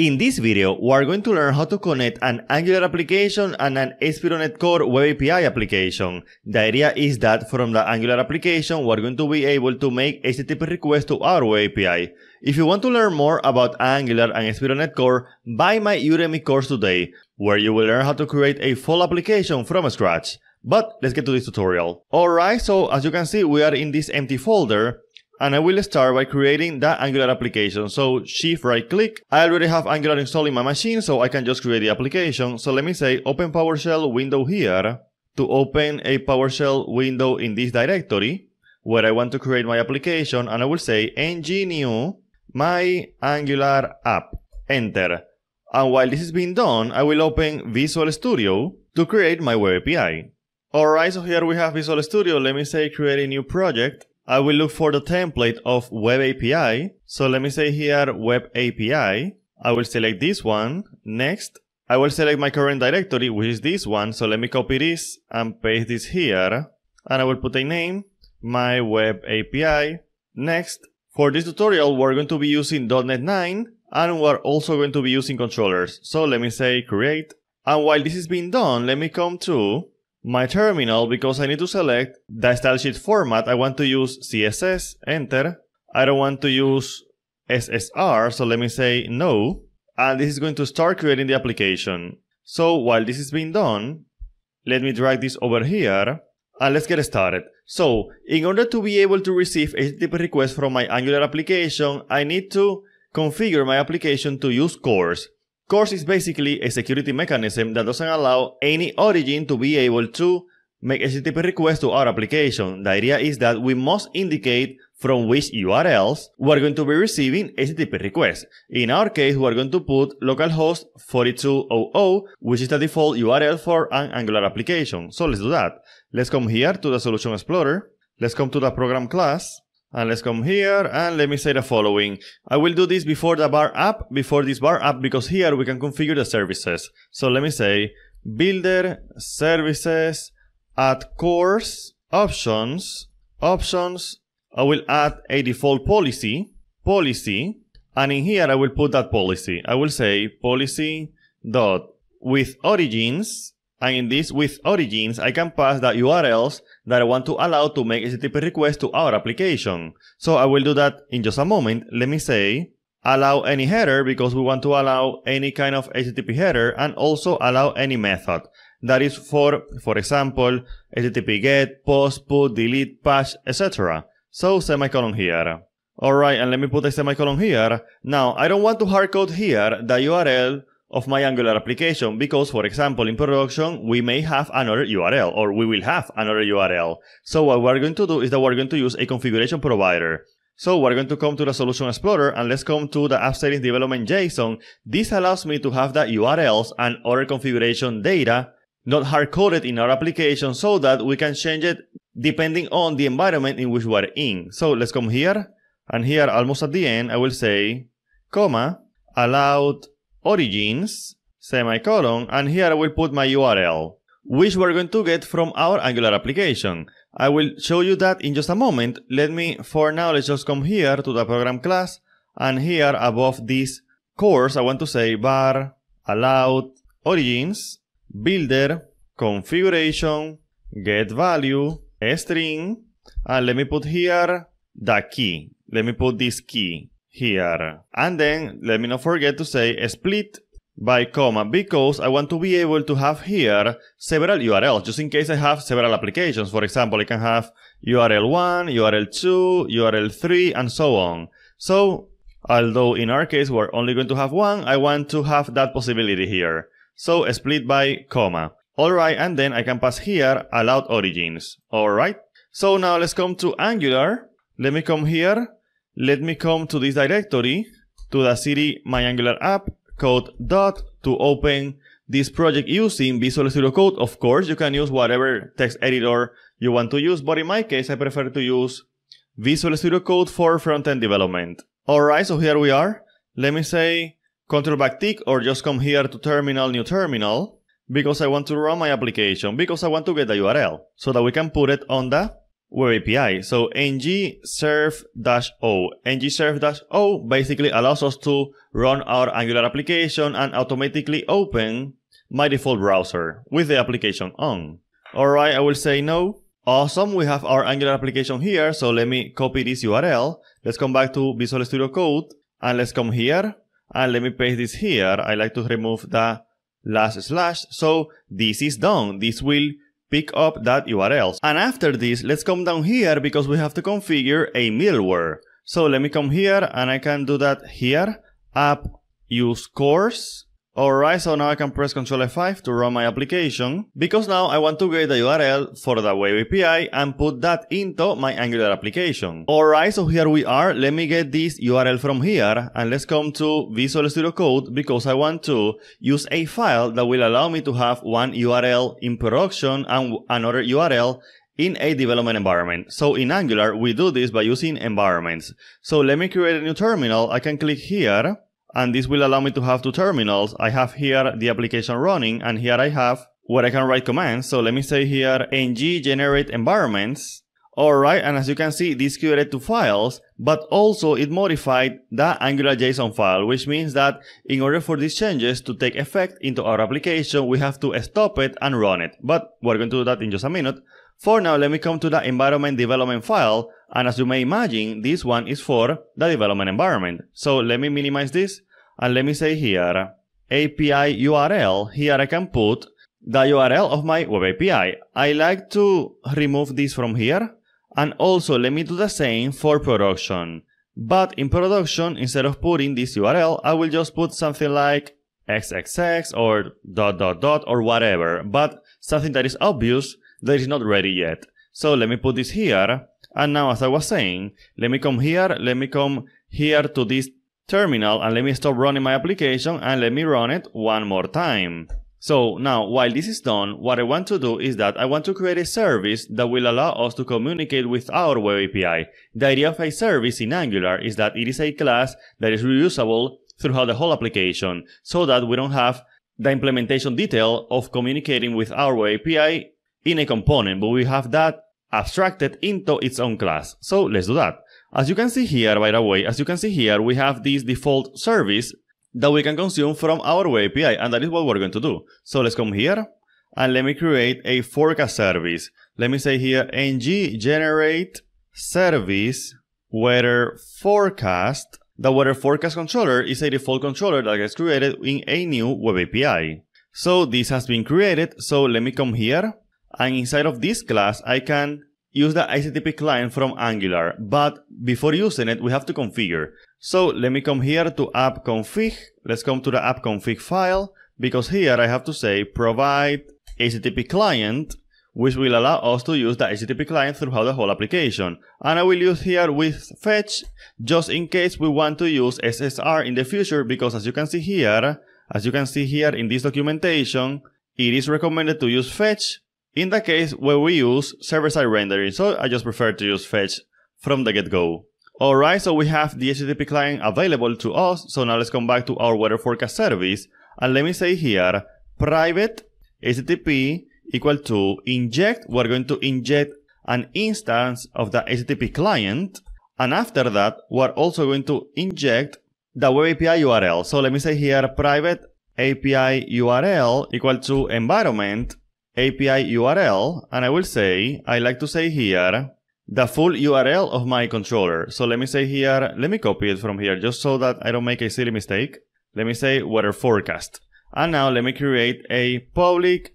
In this video, we are going to learn how to connect an Angular application and an ASP.NET Core Web API application. The idea is that from the Angular application, we're going to be able to make HTTP requests to our Web API. If you want to learn more about Angular and ASP.NET Core, buy my Udemy course today, where you will learn how to create a full application from scratch. But let's get to this tutorial. Alright, so as you can see, we are in this empty folder and I will start by creating that Angular application. So shift right click. I already have Angular installed in my machine, so I can just create the application. So let me say open PowerShell window here to open a PowerShell window in this directory where I want to create my application and I will say ng new my Angular app. Enter. And while this is being done, I will open Visual Studio to create my web API. Alright, so here we have Visual Studio. Let me say create a new project I will look for the template of Web API. So let me say here Web API. I will select this one. Next, I will select my current directory, which is this one. So let me copy this and paste this here. And I will put a name, my Web API. Next, for this tutorial, we're going to be using .NET 9 and we're also going to be using controllers. So let me say create. And while this is being done, let me come to my terminal because I need to select the style sheet format. I want to use CSS, enter. I don't want to use SSR, so let me say no. And this is going to start creating the application. So while this is being done, let me drag this over here and let's get started. So in order to be able to receive HTTP requests from my Angular application, I need to configure my application to use CORS. CORS is basically a security mechanism that doesn't allow any origin to be able to make HTTP requests to our application. The idea is that we must indicate from which URLs we're going to be receiving HTTP requests. In our case, we're going to put localhost 4200, which is the default URL for an Angular application. So let's do that. Let's come here to the Solution Explorer. Let's come to the program class. And let's come here and let me say the following. I will do this before the var app, before this var app, because here we can configure the services. So let me say builder services add CORS options, options. I will add a default policy, policy, and in here I will put that policy. I will say policy dot with origins and in this with origins, I can pass the URLs that I want to allow to make HTTP requests to our application. So I will do that in just a moment. Let me say allow any header because we want to allow any kind of HTTP header and also allow any method. That is for, for example, HTTP get, post, put, delete, patch, etc. So semicolon here. Alright, and let me put a semicolon here. Now, I don't want to hardcode here the URL of my Angular application because, for example, in production, we may have another URL or we will have another URL. So what we're going to do is that we're going to use a configuration provider. So we're going to come to the Solution Explorer and let's come to the App Settings Development JSON. This allows me to have the URLs and other configuration data not hard-coded in our application so that we can change it depending on the environment in which we're in. So let's come here and here almost at the end, I will say, comma, allowed origins, semicolon, and here I will put my URL, which we're going to get from our Angular application. I will show you that in just a moment. Let me, for now, let's just come here to the program class, and here above this CORS, I want to say var allowed origins, builder, configuration, get value, string, and let me put here the key. Let me put this key here. And then let me not forget to say split by comma because I want to be able to have here several URLs just in case I have several applications. For example, I can have URL 1, URL 2, URL 3, and so on. So, although in our case we're only going to have one, I want to have that possibility here. So, split by comma. Alright, and then I can pass here allowed origins. Alright. So now let's come to Angular. Let me come here let me come to this directory, to the cd my Angular app code dot to open this project using Visual Studio Code. Of course, you can use whatever text editor you want to use, but in my case, I prefer to use Visual Studio Code for front-end development. Alright, so here we are. Let me say control back tick or just come here to terminal, new terminal, because I want to run my application, because I want to get the URL, so that we can put it on the web API. So ng serve-o. ng serve-o basically allows us to run our Angular application and automatically open my default browser with the application on. Alright, I will say no. Awesome, we have our Angular application here, so let me copy this URL. Let's come back to Visual Studio Code, and let's come here, and let me paste this here. I like to remove the last slash, so this is done. This will pick up that URL. And after this, let's come down here because we have to configure a middleware. So let me come here and I can do that here. App use CORS Alright, so now I can press Ctrl F5 to run my application, because now I want to get the URL for the web API and put that into my Angular application. Alright, so here we are, let me get this URL from here, and let's come to Visual Studio Code, because I want to use a file that will allow me to have one URL in production and another URL in a development environment. So in Angular, we do this by using environments. So let me create a new terminal, I can click here, and this will allow me to have two terminals. I have here the application running and here I have where I can write commands. So let me say here ng generate environments. Alright, and as you can see, this created two files, but also it modified the Angular JSON file, which means that in order for these changes to take effect into our application, we have to stop it and run it. But we're going to do that in just a minute. For now, let me come to the environment development file and as you may imagine, this one is for the development environment. So let me minimize this and let me say here API URL. Here I can put the URL of my web API. I like to remove this from here and also let me do the same for production. But in production, instead of putting this URL, I will just put something like xxx or dot dot dot or whatever, but something that is obvious that is not ready yet. So let me put this here and now, as I was saying, let me come here, let me come here to this terminal and let me stop running my application and let me run it one more time. So now, while this is done, what I want to do is that I want to create a service that will allow us to communicate with our web API. The idea of a service in Angular is that it is a class that is reusable throughout the whole application so that we don't have the implementation detail of communicating with our web API in a component, but we have that abstracted into its own class. So let's do that. As you can see here, by the way, as you can see here, we have this default service that we can consume from our web API, and that is what we're going to do. So let's come here, and let me create a forecast service. Let me say here, ng generate service weather forecast. The weather forecast controller is a default controller that gets created in a new web API. So this has been created, so let me come here, and inside of this class, I can use the HTTP client from Angular, but before using it, we have to configure. So let me come here to app config. Let's come to the app config file, because here I have to say provide HTTP client, which will allow us to use the HTTP client throughout the whole application. And I will use here with fetch, just in case we want to use SSR in the future, because as you can see here, as you can see here in this documentation, it is recommended to use fetch in the case where we use server-side rendering, so I just prefer to use fetch from the get-go. Alright, so we have the HTTP client available to us, so now let's come back to our weather forecast service, and let me say here, private HTTP equal to inject, we're going to inject an instance of the HTTP client, and after that, we're also going to inject the web API URL. So let me say here, private API URL equal to environment API URL, and I will say, I like to say here, the full URL of my controller. So let me say here, let me copy it from here just so that I don't make a silly mistake. Let me say weather forecast. And now let me create a public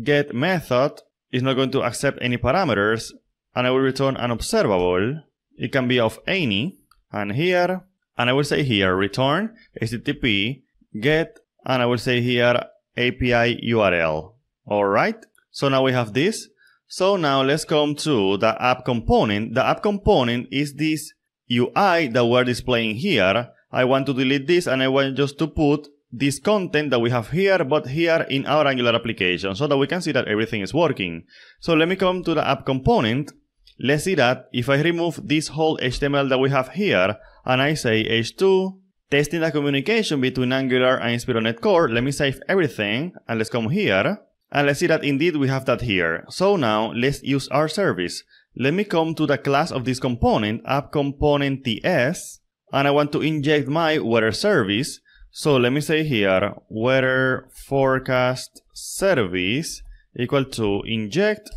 get method. It's not going to accept any parameters and I will return an observable. It can be of any and here, and I will say here return HTTP get and I will say here API URL. Alright, so now we have this. So now let's come to the app component. The app component is this UI that we're displaying here. I want to delete this and I want just to put this content that we have here, but here in our Angular application so that we can see that everything is working. So let me come to the app component. Let's see that if I remove this whole HTML that we have here and I say h2, testing the communication between Angular and ASP.NET Core, let me save everything and let's come here. And let's see that indeed we have that here. So now let's use our service. let me come to the class of this component, app component TS, and I want to inject my weather service. So let me say here, weather forecast service equal to inject,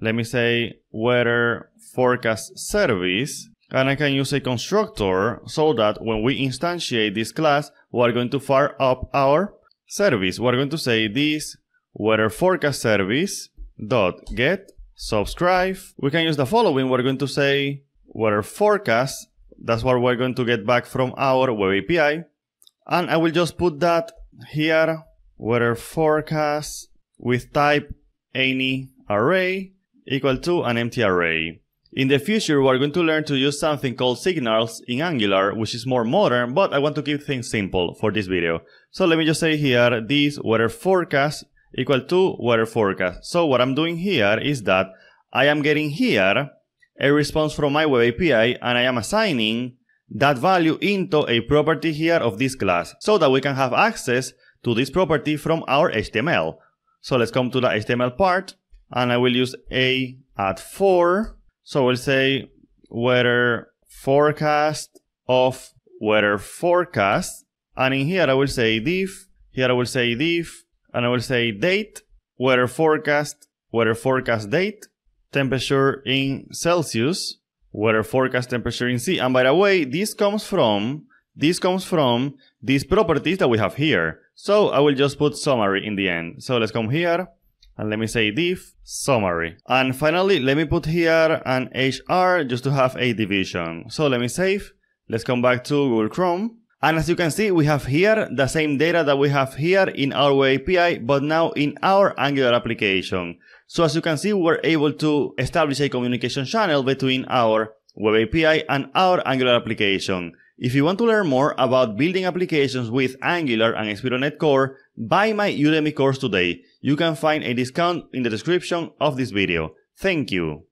let me say weather forecast service, and I can use a constructor so that when we instantiate this class, we're going to fire up our service. We're going to say this weather forecast service dot get subscribe. We can use the following. We're going to say weather forecast. That's what we're going to get back from our web API. And I will just put that here, weather forecast with type any array equal to an empty array. In the future, we're going to learn to use something called signals in Angular, which is more modern, but I want to keep things simple for this video. So let me just say here, this weather forecast equal to weather forecast. So what I'm doing here is that I am getting here a response from my web API and I am assigning that value into a property here of this class so that we can have access to this property from our HTML. So let's come to the HTML part and I will use a at 4. So we'll say weather forecast of weather forecast and in here I will say div, here I will say div and I will say date, weather forecast, weather forecast date, temperature in Celsius, weather forecast temperature in C. And by the way, this comes from, this comes from these properties that we have here. So I will just put summary in the end. So let's come here and let me say div summary. And finally, let me put here an HR just to have a division. So let me save. Let's come back to Google Chrome. And as you can see, we have here the same data that we have here in our web API, but now in our Angular application. So as you can see, we're able to establish a communication channel between our web API and our Angular application. If you want to learn more about building applications with Angular and ASP.NET Core, buy my Udemy course today. You can find a discount in the description of this video. Thank you.